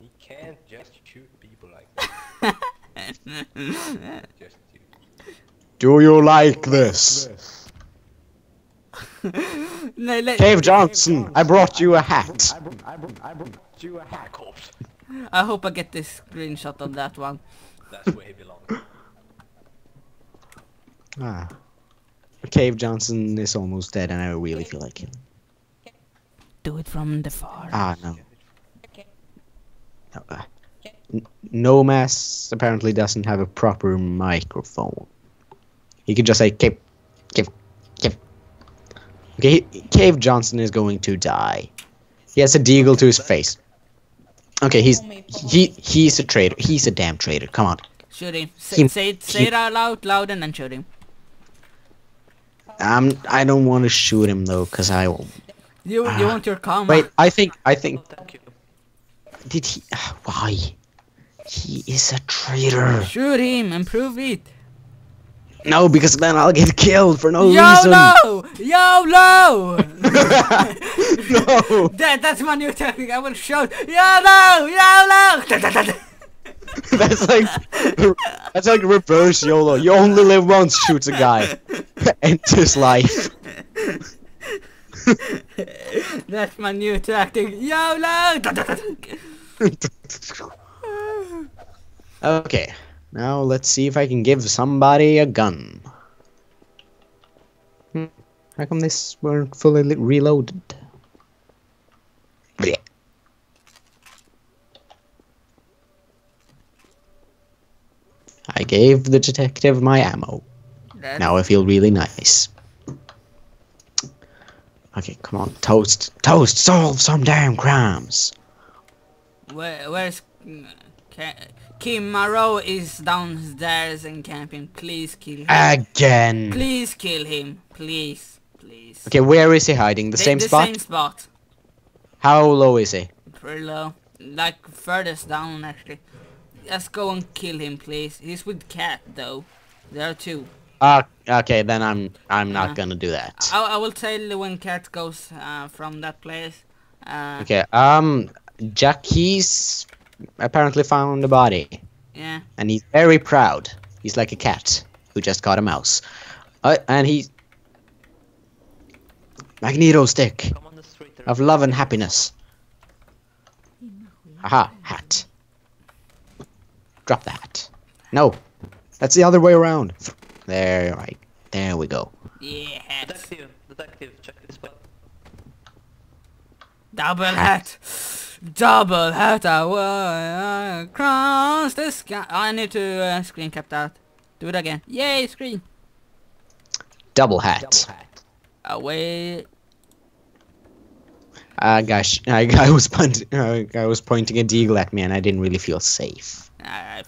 He can't just shoot people like that. just you. Do you like this? no, let, Cave Johnson, I brought you a hat. You a hack corpse. I hope I get this screenshot of that one. That's where he belongs. Ah. Cave Johnson is almost dead and I really feel like killing. Do it from the far. Ah, no. No, uh, N- Nomas apparently doesn't have a proper microphone. He can just say, Cave, Cave, Cave. Okay, he- Cave Johnson is going to die. He has a deagle to his face. Okay, he's he he's a traitor. He's a damn traitor. Come on. Shoot him. Say, He- say it, say he- it out loud, loud, and then shoot him. Um, I don't want to shoot him though, cause I will. You, you want your karma? Wait, I think I think Thank you. Did he? Uh, why? He is a traitor. Shoot him and prove it. No, because then I'll get killed for no reason. YOLO! YOLO! no. that, that's my new technique. I will shout YOLO! YOLO! That's like that's like reverse YOLO. You only live once. Shoots a guy, ends his life. that's my new tactic. YOLO! okay, now let's see if I can give somebody a gun. Hmm, How come this weren't fully reloaded? Blech. I gave the detective my ammo. That- Now I feel really nice. Okay, come on, toast, toast, solve some damn crimes. Where, where's Ka- Kimaro is downstairs and camping. Please kill him. Again. Please kill him. Please. Please. Okay, where is he hiding? The The- same the spot? same spot. How low is he? Pretty low. Like furthest down actually. Let's go and kill him please. He's with cat though. There are two. Ah, okay, then I'm I'm not Uh, gonna do that. I, I will tell you when cat goes uh, from that place. Uh, Okay, um, Jack he's apparently found a body, Yeah. and he's very proud. He's like a cat who just caught a mouse. Uh, and he Magneto stick Come on the street. there of love and happiness. Aha, hat. Drop the hat. No, that's the other way around. There, right. There we go. Yeah. Detective, detective, check this way. Double hat. Double hat. I will uh, cross the sky. I need to uh, screen cap that. Do it again. Yay, screen. Double hat. Away. Uh, gosh, I, I was pointing, uh, I was pointing a deagle at me, and I didn't really feel safe. Uh,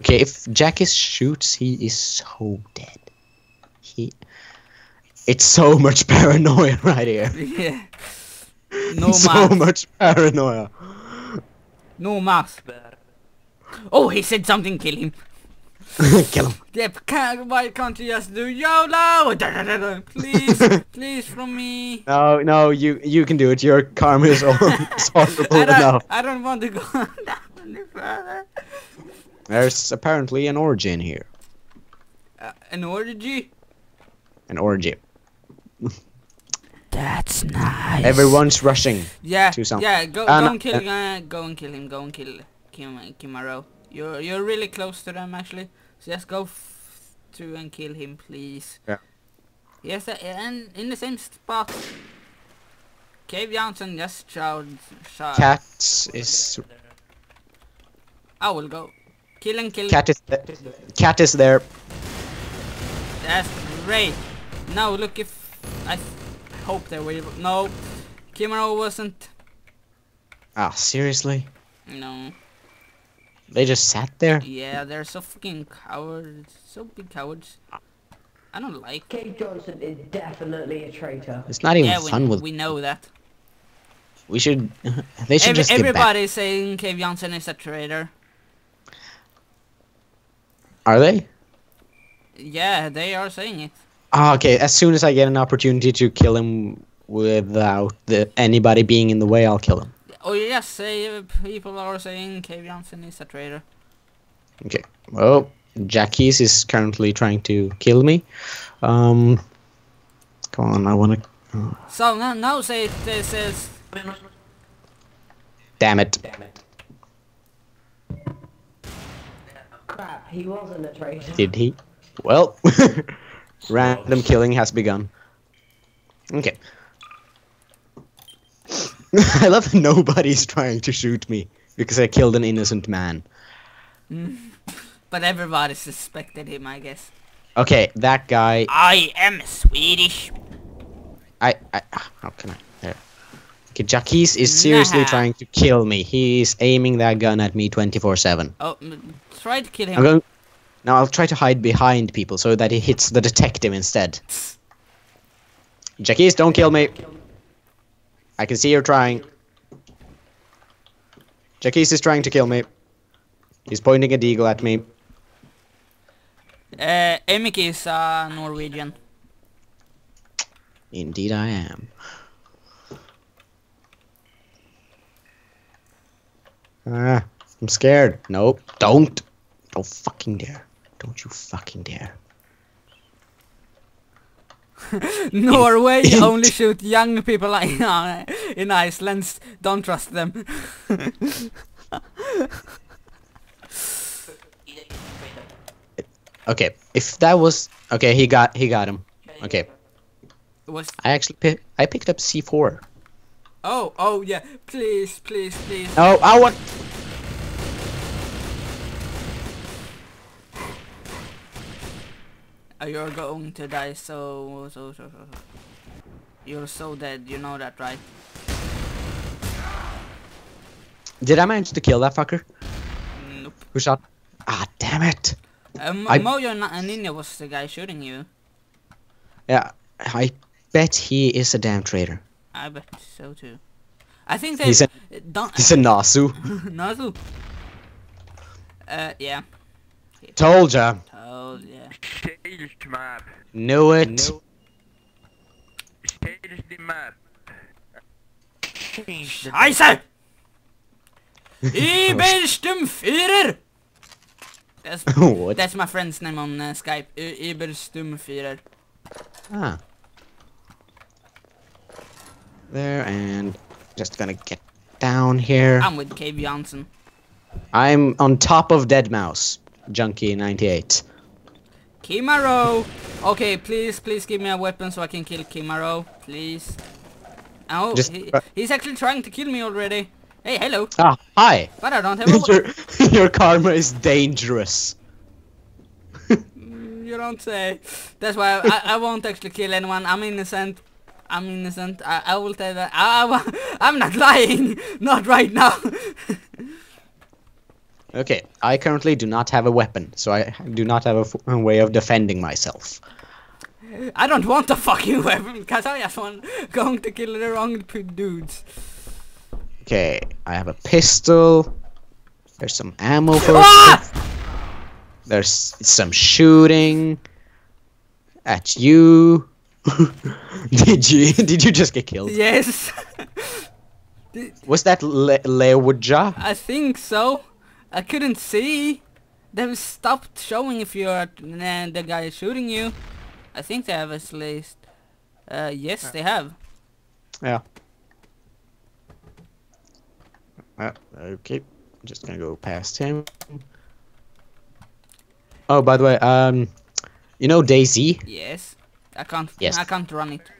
Okay, if Jackus shoots, he is so dead. He, it's so much paranoia right here. yeah. No so much paranoia. No mask. There. Oh, he said something. Kill him. Kill him. Yep. Can, why can't you just do YOLO? Please, please, from me. No, no, you you can do it. Your karma is all sorrowful I don't, enough. I don't want to go down any further. There's apparently an origin here. Uh, an orgy? An orgy. That's nice. Everyone's rushing. Yeah, to some- yeah. Go, Uh, go and kill, uh, go and kill him. Go and kill Kim, Kimaro. You're you're really close to them actually. So just go f- to and kill him, please. Yeah. Yes, uh, and in the same spot. Cave Johnson just shout, shout. Cat is I will go. Kill and kill. cat is cat is there. That's great. Now look if I th- hope they will. No, Kimaro wasn't. Ah, seriously? No. They just sat there. Yeah, they're so fucking cowards. So big cowards. I don't like. Cave Johnson is definitely a traitor. It's not even Yeah, we, fun with. we know that. We should. They should Every, just get back. everybody is saying Cave Johnson is a traitor. Are they? Yeah, they are saying it. Ah, okay. As soon as I get an opportunity to kill him without the, anybody being in the way, I'll kill him. Oh yes, uh, people are saying Cave Johnson is a traitor. Okay. Well, Jackies is currently trying to kill me. Um, come on, I wanna. So now, now say this is. Damn it. Damn it! Crap, he wasn't a traitor. Did he? Well, random killing has begun. Okay. I love that nobody's trying to shoot me because I killed an innocent man. But everybody suspected him, I guess. Okay, that guy. I am Swedish. I. I how can I? There. Okay, Jackies is seriously Nah. trying to kill me. He's aiming that gun at me 24/7. Oh, try to kill I'm him. going. Now I'll try to hide behind people so that he hits the detective instead. Jackies, don't kill me. I can see you're trying. Jackies is trying to kill me. He's pointing a deagle at me. Uh, Emik is uh, Norwegian. Indeed, I am. Ah, I'm scared. Nope, don't. Don't fucking dare. Don't you fucking dare. Norway only shoot young people in, uh, in Iceland. Don't trust them. Okay, if that was okay, he got he got him. Okay, was I actually pick, I picked up C4. oh oh yeah. Please please please. Oh, I want. You're going to die so so so so. so. You're so dead. You know that, right? Did I manage to kill that fucker? Nope. Who shot? Ah, damn it! Um, I- Mojo Ninja was the guy shooting you. Yeah, I bet he is a damn traitor. I bet so too. I think they He's a don't. he's a Nasu. Nazu. Uh, yeah. Told ya. Oh yeah. Change the map. Knew it. Change the map. Change the Scheiße! That's, what? that's my friend's name on uh, Skype. I- Iberstumführer. Ah. There and just gonna get down here. I'm with Cave Johnson. I'm on top of Dead Mouse. Junkie 98. Kimaro! Okay, please, please give me a weapon so I can kill Kimaro, please. Oh, he, he's actually trying to kill me already. Hey, hello. Ah, hi. But I don't have a weapon. your, your karma is dangerous. You don't say. That's why I, I, I won't actually kill anyone. I'm innocent. I'm innocent. I, I will tell that. I, I, I'm not lying. Not right now. Okay, I currently do not have a weapon, so I do not have a, f- a way of defending myself. I don't want a fucking weapon because I just want going to kill the wrong p- dudes. Okay, I have a pistol. There's some ammo for. Ah! There's some shooting at you. did you did you just get killed? Yes. Was that Le- Leoja? I think so. I couldn't see. They've stopped showing if you're uh, the guy is shooting you. I think they have at least. Uh, yes, they have. Yeah. Uh, okay, I'm just gonna go past him. Oh, by the way, um, you know DayZ? Yes. I can't. Yes. I can't run it.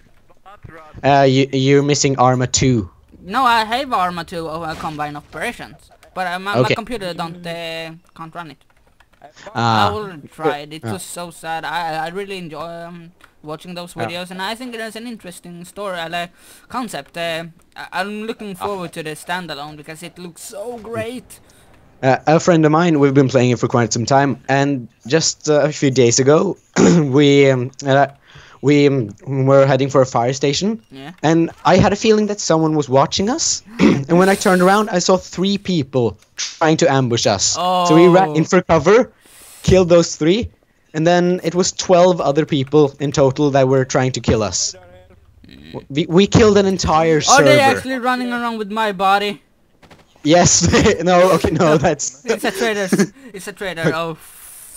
Uh, you you're missing Arma two. No, I have Arma 2 of uh, Combined Operations, but uh, my, my computer don't uh, can't run it. I Ah, will try it. It was so sad. I I really enjoy um, watching those videos, and I think it is an interesting story, uh, like, concept. Uh, I- I'm looking Ah. forward to the standalone because it looks so great. Uh, a friend of mine, we've been playing it for quite some time, and just uh, a few days ago, we um, uh, we um, were heading for a fire station, Yeah. and I had a feeling that someone was watching us. and when I turned around, I saw three people trying to ambush us. So we ran in Oh. for cover, killed those three, and then it was twelve other people in total that were trying to kill us. We, we killed an entire Are server. they actually running around with my body? Yes. no. Okay. No. That's. It's a traitor. it's a traitor. Oh,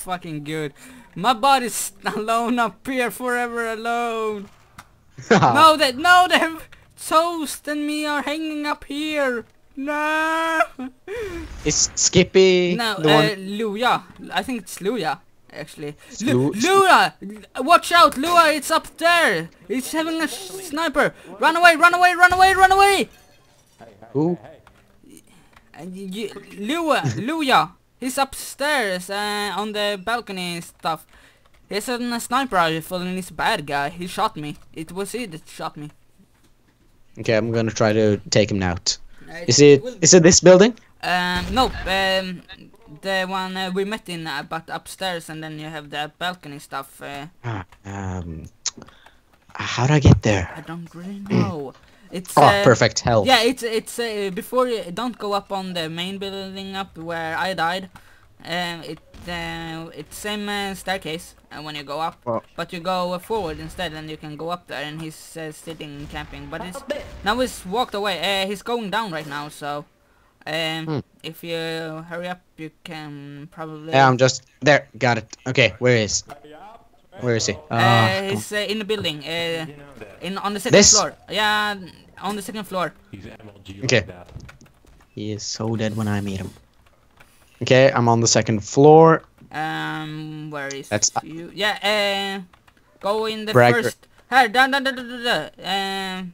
fucking good. My body's alone up here forever alone. No, that no, them Toast and me are hanging up here. No. It's Skippy No, the uh. Luya. I think it's Luya, actually. Lu- Lu- Luya! Watch out, Luya, it's up there! It's having a sniper! Run away, run away, run away, run away! Who? And y- y- Luya, Luya! He's upstairs, uh, on the balcony and stuff. He's on a sniper rifle and he's a bad guy. He shot me. It was he that shot me. Okay, I'm gonna try to take him out. Uh, Is it? will- Is it this building? Um, no, um, the one uh, we met in, uh, but upstairs, and then you have the balcony stuff. Uh, Ah, um. How do I get there? I don't really know. It's Oh, uh, perfect. Hell. Yeah, it's it's uh, before you don't go up on the main building up where I died. Um, it uh, it's same uh, staircase uh, when you go up, Oh. but you go uh, forward instead, and you can go up there. And he's uh, sitting camping, but it's now he's walked away. Uh, he's going down right now, so. Um, Hmm. if you hurry up, you can probably. Yeah, I'm just there. Got it. Okay, where is? Where is he? Uh, Ah, he's uh, in the building. Uh, You know that. in on the second This? floor. Yeah, on the second floor. He's MLG Okay. like that. he is so dead when I meet him. Okay, I'm on the second floor. Um, where is That's- you? Yeah, uh, go in the Bragger. first. Here, down, down, down, down, down, down. Um,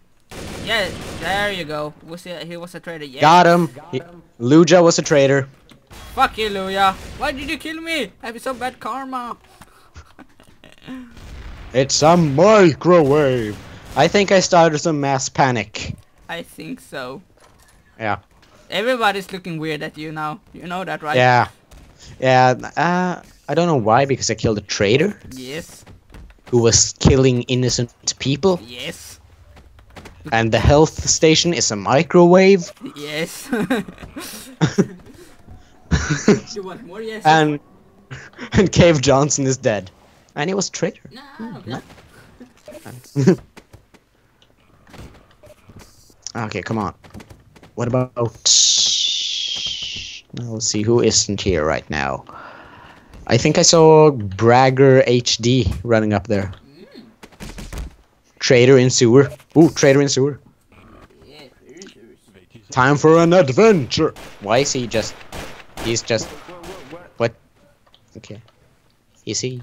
yeah, there you go. Was he? He was a traitor. Yeah. Got him. He- Luya was a traitor. Fuck you, Luya. Why did you kill me? I have so bad karma. It's a microwave. I think I started some mass panic. I think so. Yeah. Everybody's looking weird at you now. You know that, right? Yeah. Yeah. Uh, I don't know why because I killed a traitor Yes. who was killing innocent people, Yes. and the health station is a microwave. Yes. you want more? Yes. and and Cave Johnson is dead, and he was traitor. no, okay. Okay, come on. What about? Now let's see who isn't here right now. I think I saw Bragger HD running up there. Trader in sewer. Ooh, trader in sewer. Yes, there is, there is. Wait, Time for an adventure. Why is he just? He's just. What? Okay. Is he?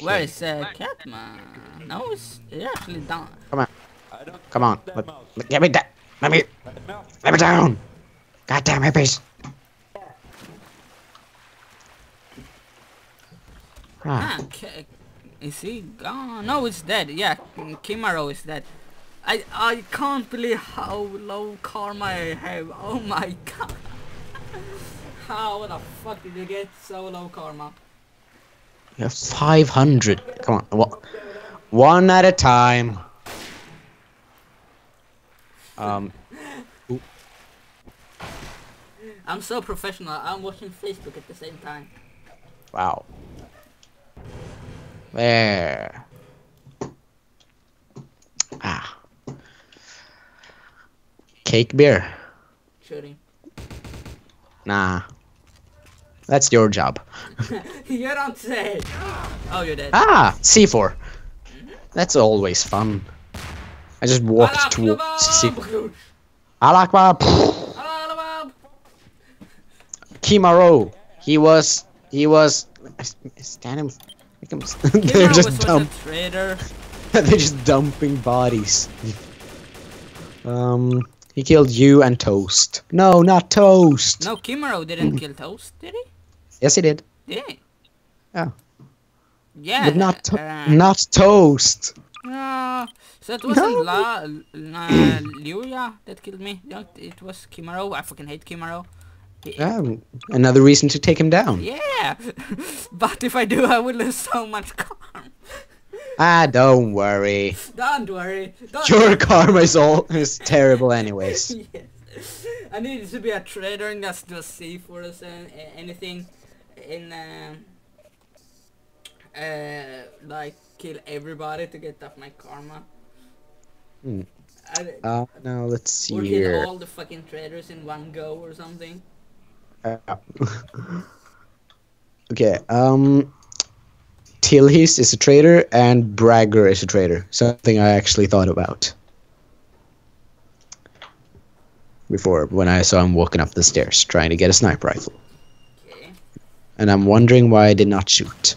Where is uh, Catman? No, it's actually down. I don't Come on. Let, let- get me down. Let me. Let me down. God damn hippies. Ah. Ah, is he gone? No, it's dead. Yeah, Kimaro is dead. I I can't believe how low karma I have. Oh my god. How the fuck did you get so low karma? You have 500. Come on. One at a time. Um. I'm so professional. I'm watching Facebook at the same time. Wow. There. Ah. Cake beer. Shooting. Nah. That's your job. you don't say. Oh, you're dead. Ah, C4. That's always fun. I just walked towards C. Alakbab! Alakbar. Kimaro. He was. He was. Stand him. Make him. They're just dump. They're just dumping bodies. Um. He killed you and Toast. No, not Toast. No, Kimaro didn't kill Toast, did he? Yes, he did. Did he? Yeah. Yeah. But not to- uh, not Toast. No, so it wasn't. La, uh, Luya that killed me. It was Kimaro. I fucking hate Kimaro. Um, another reason to take him down. Yeah, but if I do, I will lose so much karma. Ah, don't worry. Don't worry. Don't Your karma is all is terrible anyways. yes. I need to be a trader and just do a C for us and anything in um, uh, like kill everybody to get off my karma. Hmm. I, Uh, now let's see or here. kill all the fucking traders in one go or something. Uh, okay, um, Tilhis is a traitor and Bragger is a traitor. Something I actually thought about before when I saw him walking up the stairs trying to get a sniper rifle, Okay. and I'm wondering why I did not shoot.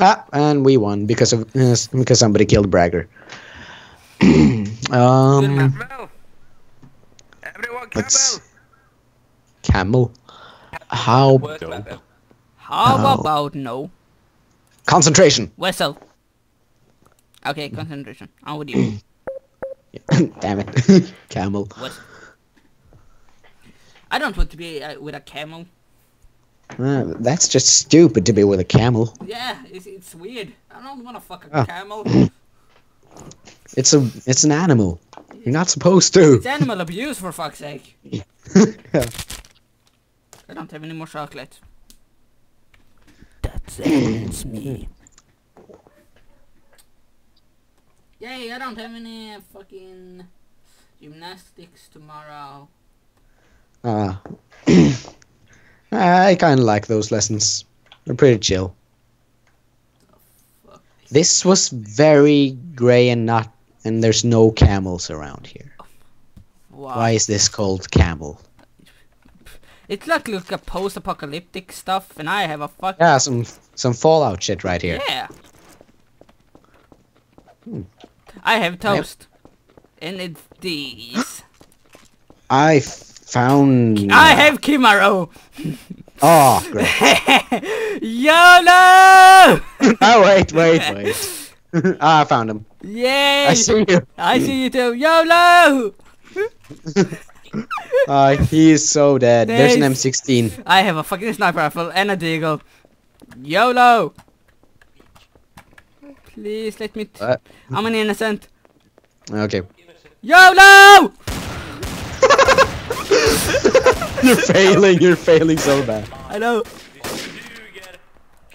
I don't know. Ah, and we won because of yes, because somebody killed Bragger. Um. Camel! Everyone, camel! camel. How Work weapon. How Oh. about no? concentration? Vessel. Okay, concentration. I'm with you. Damn it, camel. What? I don't want to be uh, with a camel. Uh, that's just stupid to be with a camel. Yeah, it's, it's weird. I don't want to fuck a Ah. camel. It's a it's an animal. You're not supposed to. It's animal abuse for fuck's sake. I don't have any more chocolate. That's against me. Yay, I don't have any fucking gymnastics tomorrow. Uh, I kind of like those lessons. They're pretty chill. This was very gray and not, and there's no camels around here. Wow. Why is this called camel? It's like, like a post-apocalyptic stuff, and I have a fuck. Yeah, some some Fallout shit right here. Yeah. Hmm. I have toast. And it's these. I found. I have Kimaro! Oh, great. YOLO! oh wait, wait, wait. ah, I found him. Yay! I see you. I see you too. YOLO! Uh, he is so dead. There's an M16. I have a fucking sniper rifle and a deagle. YOLO! Please let me. T- What? I'm an innocent. Okay. YOLO! You're failing. You're failing so bad. I know.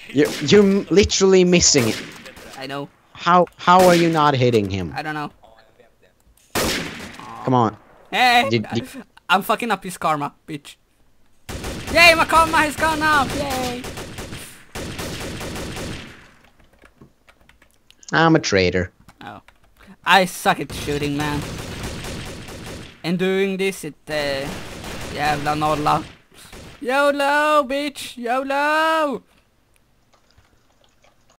You're you're literally missing it. I know. How how are you not hitting him? I don't know. Come on. Hey! Did- did- I'm fucking up his karma, bitch. Yay, my karma is gone up! Yay! I'm a traitor. Oh. I suck at shooting, man. And doing this, it... Uh, jävla nolla. YOLO, bitch! YOLO!